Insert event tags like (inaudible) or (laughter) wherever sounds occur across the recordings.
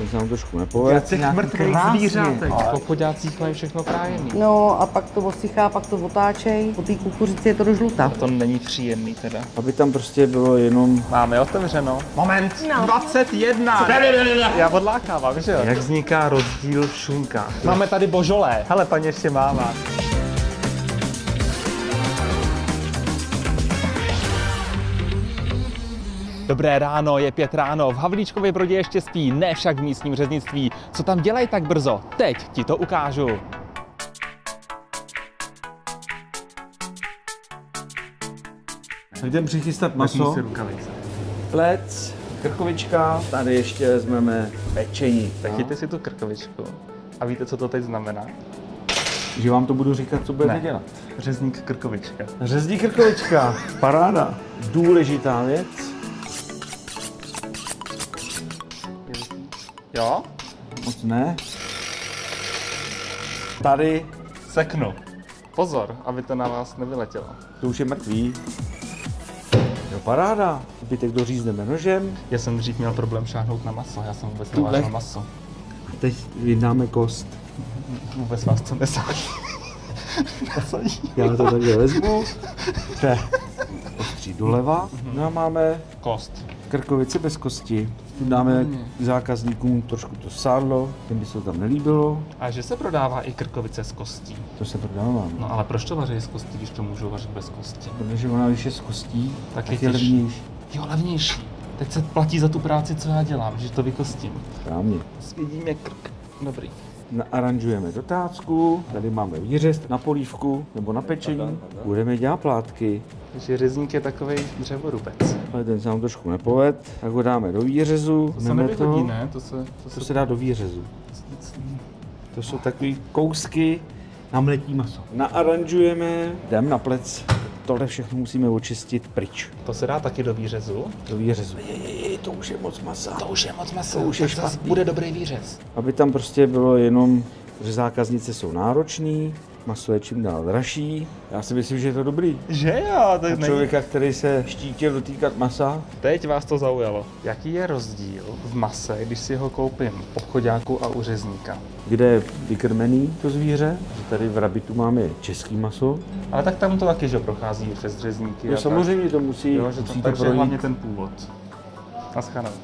ten se nám trošku nepovede. Těch mrtvých zvířátek. Obchodácích mají všechno krájený. No a pak to osychá, pak to otáčej. Po té kukuřici je to do žluta. To není příjemný teda. Aby tam prostě bylo jenom, Máme otevřeno. Moment, 21. Já odlákávám, že jo? Jak vzniká rozdíl v šunkách? Máme tady božolé. Hele, paní ještě mává. Dobré ráno, je pět ráno. V Havlíčkově Brodě ještě spí, ne však v místním řeznictví. Co tam dělají tak brzo? Teď ti to ukážu. jdem přichystat maso, rukavice. plec, krkovička, tady ještě vezmeme pečení. Tak chyťte si tu krkovičku. A víte, co to teď znamená? Že vám to budu říkat, co budete Ne. dělat. Řezník krkovička. Řezní krkovička, paráda. Důležitá věc. Jo? Moc ne. Tady, Seknu. Pozor, aby to na vás nevyletělo. to už je mrtvý. Jo, paráda. Zbytek dořízneme nožem. Já jsem dřív měl problém šáhnout na maso, já jsem vůbec nevážil maso. A teď vydáme kost. Vůbec vás to nesadí. Já to takhle (laughs) vezmu. Ostří doleva. No a máme Kost. krkovice bez kosti. Tu dáme zákazníkům trošku to sádlo, těm by se to tam nelíbilo. A že se prodává i krkovice s kostí. To se prodává. No ale proč to vaří s kostí, když to můžou vařit bez kosti? Protože ona, když je z kostí, Tak tak, je je těž- levnější. Jo, levnější. Teď se platí za tu práci, co já dělám, že to vykostím. Správně. Svědíme krk. Dobrý. Naaranžujeme dotácku, tady máme výřez na polívku nebo na pečení. Budeme dělat plátky, Takže řezník je takový dřevorubec. ale ten se nám trošku nepoved, tak ho dáme do výřezu. To se nevyhodí, ne? To se, to To se... se dá do výřezu. To jsou takové kousky na mletí maso. Naaranžujeme, jdem na plec. Tohle všechno musíme očistit pryč. To se dá taky do výřezu. Do výřezu. Jej, to už je moc masa. To už je moc maso. To už je tak špatný. bude dobrý výřez. Aby tam prostě bylo jenom, že zákaznice jsou nároční, maso je čím dál dražší. Já si myslím, že je to dobrý. Že jo? To Pro člověka, který se štítil dotýkat masa, Teď vás to zaujalo. Jaký je rozdíl v mase, když si ho koupím v obchodáku a u řezníka? kde je vykrmený to zvíře, že tady v Rabitu máme český maso. Ale tak tam to taky, že prochází přes řezníky. No tak. samozřejmě to musí, Jo, že to, to takže projít. hlavně ten původ. Naschledanou.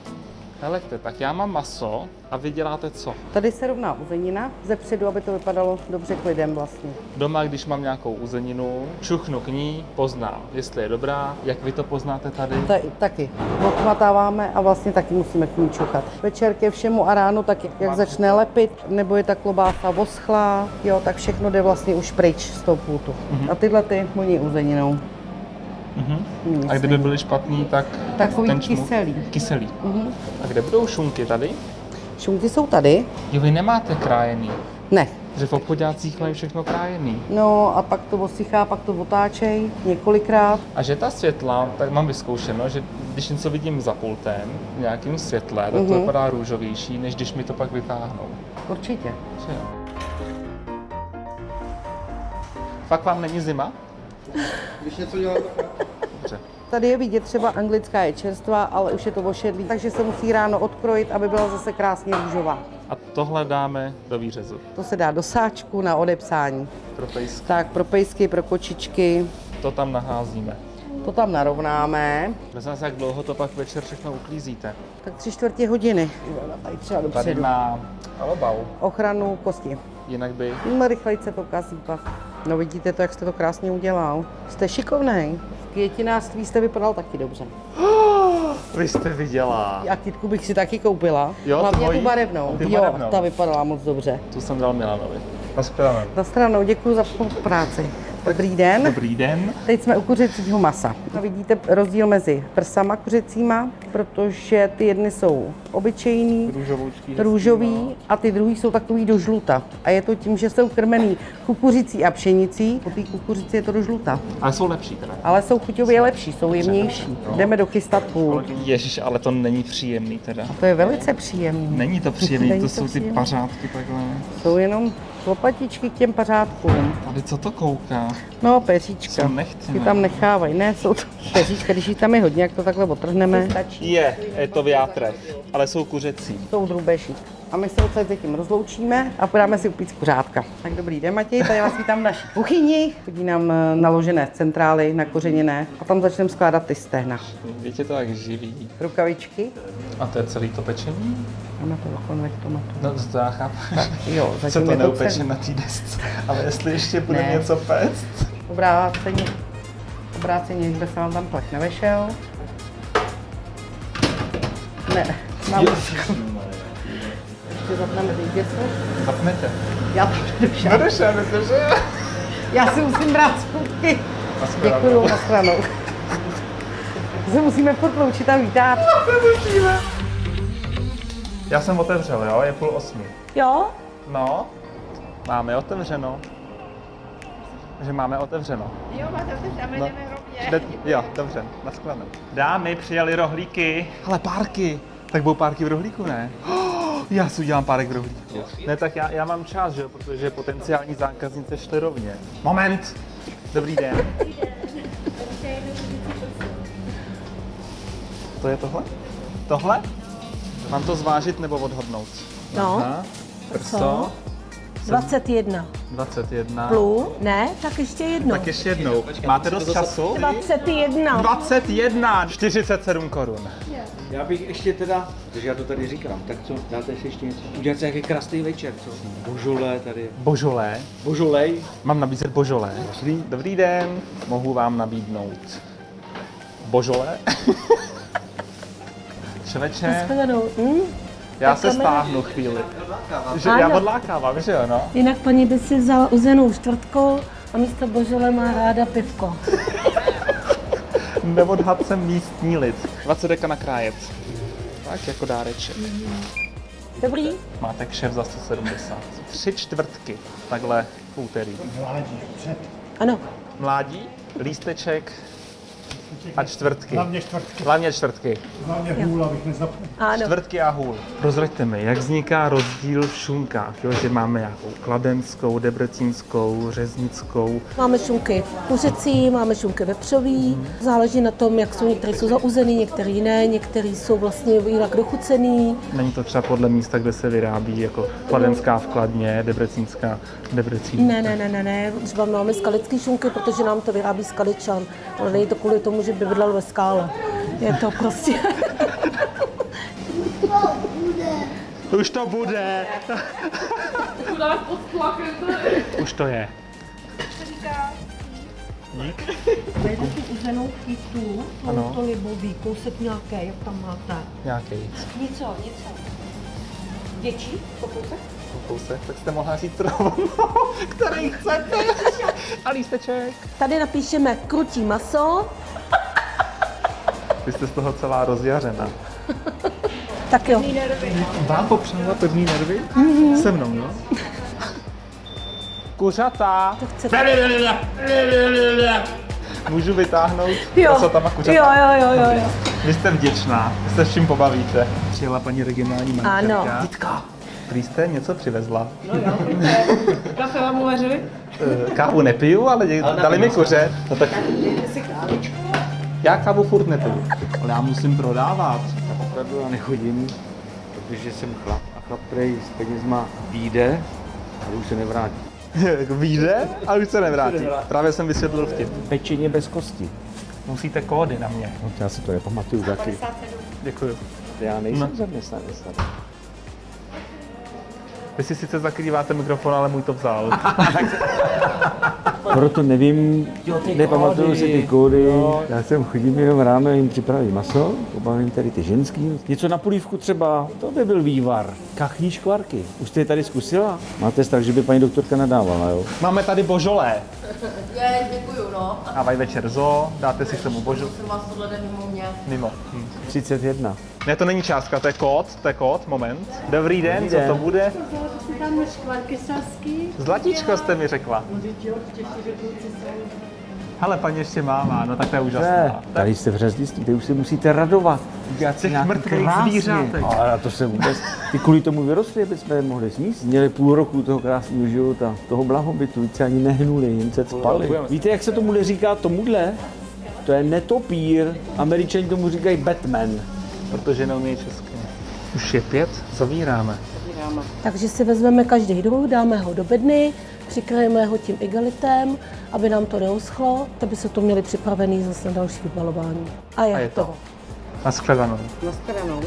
Helejte, tak já mám maso a vy děláte co? Tady se rovná uzenina ze předu, aby to vypadalo dobře klidem vlastně. Doma, když mám nějakou uzeninu, čuchnu k ní, poznám, jestli je dobrá. Jak vy to poznáte tady? Ta, taky. Odmatáváme a vlastně taky musíme k ní čuchat. Večer ke všemu a ráno tak, jak, jak začne lepit, nebo je ta klobása voschlá, jo, tak všechno jde vlastně už pryč z toho půtu. A tyhle ty moní uzeninou. Mhm. Hmm, A kdyby byly špatný, tak Takový ten šmuk- kyselý. Kyselý. Mhm. A kde budou šunky tady? Šunky jsou tady? Jo, vy nemáte krájený. Ne. Že v obchodácích mají všechno krájený. No a pak to osychá, pak to otáčej několikrát. A že ta světla, tak mám vyzkoušeno, že když něco vidím za pultem, v nějakém světle, tak to Mhm. vypadá růžovější, než když mi to pak vytáhnou. Určitě. Že jo? Fakt vám není zima? Dobře. Tady je vidět třeba anglická je čerstvá, ale už je to ošedlý, takže se musí ráno odkrojit, aby byla zase krásně růžová. A tohle dáme do výřezu. To se dá do sáčku na odepsání. Pro pejsky. Tak pro pejsky, pro kočičky, To tam naházíme. to tam narovnáme. Prosím vás, jak dlouho to pak večer všechno uklízíte? Tak tři čtvrtě hodiny. Tady třeba Tady dopředu. má alobau. Ochranu kosti. Jinak by... No, rychleji se to kazí pak. No vidíte to, jak jste to krásně udělal. Jste šikovnej. Květinářství jste vypadal taky dobře. (gasps) Vy jste viděla. A kytku bych si taky koupila. Jo, Hlavně tvoji? tu barevnou. Ty jo, barevnou. ta vypadala moc dobře. Tu jsem dal Milanovi. Naschledanou. Na stranou děkuji za práci. Dobrý den. Dobrý den. Teď jsme u kuřecího masa. A vidíte rozdíl mezi prsama kuřecíma, protože ty jedny jsou obyčejný, Růžovoučký. růžový a ty druhý jsou takový do žluta. A je to tím, že jsou krmený kukuřicí a pšenicí. Po té kukuřici je to do žluta. Ale jsou lepší teda. Ale jsou chuťově lepší, jsou jemnější. Jdeme dochystat půl. Ježíš, ale to není příjemný teda. To je velice příjemné. Není to příjemný, Není to to jsou ty příjemný. pařátky takhle. Jsou jenom lopatičky k těm pařádkům. Tady co to kouká? No, peříčka. Jsou nechci, Ty ne? tam nechávají, ne, jsou to peříčka, když jí tam je hodně, jak to takhle otrhneme. Stačí. Je, je to v játrech, ale jsou kuřecí. Jsou drůbeží. A my se odsaď tím rozloučíme a podáme si upít kuřátka. Tak dobrý den, Matěj, tady vás vítám v naší kuchyni. Chodí nám eh, naložené z centrály, nakořeněné a tam začneme skládat ty stehna. Víte to jak živý. Rukavičky A to je celý to pečení? A na to konvektomatu. No to já chápu. Jo, Se (laughs) zatím to je to neupeče na té desce. Ale jestli ještě bude Ne. něco péct. Obráceně, obráceně, kdyby se vám tam plech nevešel. Ne, úzko. Ještě zapneme výběslo. Zapnete. Já to nedošel. Nedešel, nedešel. Já si musím brát schůdky. Děkuju, na stranu. (laughs) Se musíme furt loučit a vítat. (laughs) Já jsem otevřel, jo, je půl osmi. Jo? No, máme otevřeno. Že máme otevřeno. Jo, máte otevřeno, my No. jdeme rovně. De- jo, dobře, naschledanou. Dámy, přijeli rohlíky. Ale párky. Tak budou párky v rohlíku, ne? Oh, (gasps) já si udělám párek v rohlíku. Ne, tak já, já mám čas, že jo, protože potenciální zákaznice šly rovně. Moment. Dobrý den. To je tohle? Tohle? Mám to zvážit nebo odhodnout? No, Aha. Prso. co? 21. 21. Plus? Ne, tak ještě jedno. Tak ještě jednou. Máte dost času? 21. 21. 47 korun. Já bych ještě teda, protože já to tady říkám, tak co, dáte si ještě něco? Udělat si nějaký krásný večer, co? Božolé tady. Božolé. Božolej. Mám nabízet božolé. Dobrý. Dobrý den, mohu vám nabídnout božolé. (laughs) Čověče, Shledanou. Hm? já se kamera. stáhnu chvíli. Že já odlákávám, že jo, no? Jinak paní by si vzala uzenou čtvrtku a místo božole má ráda pivko. (laughs) Neodhad jsem místní lid. 20 deka na krájec. Tak jako dáreček. Dobrý? Máte kšef za 170. Tři čtvrtky, takhle v úterý. Ano. Mládí, lísteček a čtvrtky. Hlavně čtvrtky, Hlavně čtvrtky. hlavně hůl, abych nezapomněl. Ano. Čtvrtky a hůl. Rozraďte mi, jak vzniká rozdíl v šunkách, jo? že máme nějakou kladenskou, debrecínskou, řeznickou. Máme šunky kuřecí, máme šunky vepřový. Záleží na tom, jak jsou některé jsou zauzený, některé ne, některé jsou vlastně jinak dochucený. Není to třeba podle místa, kde se vyrábí, jako kladenská v Kladně, debrecínská v Debrecín. Ne, ne, ne, ne, ne. Třeba máme skalické šunky, protože nám to vyrábí skaličan. Ale není to kvůli tomu, že by bydlel ve skále. Je to prostě... (laughs) Už to bude. (laughs) Už to je. Dík. To je taky uzenou chytů, Ano. to libový, kousek nějaký, jak tam máte. Nějaký Něco, něco. Větší? Kousek? kousek, tak jste mohla říct rovnou, (laughs) který chcete. A lísteček. Tady napíšeme krutí maso, Vy jste z toho celá rozjařena. (laughs) tak jo. Vám popřela pevný nervy? Mm-hmm. Se mnou, no? Kuřata. To chcete. Můžu vytáhnout Jo. prasatama kuřata? jo, jo, jo, jo, jo. Vy jste vděčná, vy se s čím pobavíte. Přijela paní regionální manažerka. Ano. Ditka, prý jste něco přivezla. Kafe vám uvařili? Eh, Kávu nepiju, ale, dě- dali mi kuře. No tak... Já kávu furt nepiju. Ale já musím prodávat. Opravdu já nechodím, protože jsem chlap a chlap, který s penězma jde, ale už se nevrátí. (laughs) Vyjde a už se nevrátí. Právě jsem vysvětlil vtip. Pečeně bez kosti. Musíte kódy na mě. No, já si to nepamatuju taky. Děkuju. Já nejsem No. zaměstnanec tady. Vy si sice zakrýváte mikrofon, ale můj to vzal. (laughs) (laughs) Proto nevím, nepamatuju si ty kódy. Já jsem chodím jenom ráno, jim připravím maso, pobavím tady ty ženský. Něco na polívku třeba, to by byl vývar. Kachní škvarky. Už jste je tady zkusila? Máte strach, že by paní doktorka nadávala, jo? Máme tady božolé. (laughs) Je, děkuju, no. A Dávají večer zo, dáte si k tomu božo... jsem vás tohle jde mimo mě. Mimo. Hm. 31. Ne, to není částka, to je kód, to je kód, moment. Dobrý den, Dobrý co den. to bude? Si dáme škvarky sasky. Zlatíčko jste mi řekla. Hele, paní ještě máma, no tak to je úžasné. tady jste v řeznictví, tady už se musíte radovat. Udělat Těch nějaký mrtvých zvířátek. Ale na to se vůbec, ty kvůli tomu vyrostli, aby jsme je mohli sníst. Měli půl roku toho krásného života, toho blahobytu, víc se ani nehnuli, jen se spali. Víte, jak se tomuhle říká tomuhle? To je netopír, američani tomu říkají Batman. Protože neumí česky. Už je pět, zavíráme. Takže si vezmeme každý druh, dáme ho do bedny, přikryjeme ho tím igelitem, aby nám to neuschlo, aby se to měli připravený zase na další vybalování. A je, A je to. to. Naschledanou. Naschledanou.